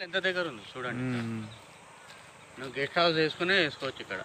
ఎంత దగ్గర ఉంది? చూడండి. నువ్వు గెస్ట్ హౌస్ వేసుకునే వేసుకోవచ్చు ఇక్కడ.